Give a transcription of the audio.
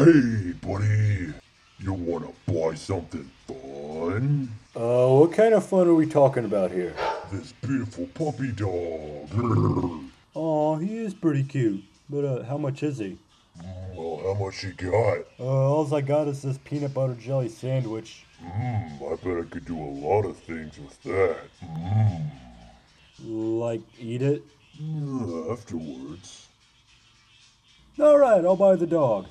Hey, buddy. You wanna buy something fun? Uh, what kind of fun are we talking about here? This beautiful puppy dog. Aw, he is pretty cute. But, uh, how much is he? Well, how much you got? Uh, all I got is this peanut butter jelly sandwich. Mmm, I bet I could do a lot of things with that. Hmm. Like, eat it? Afterwards. Alright, I'll buy the dog.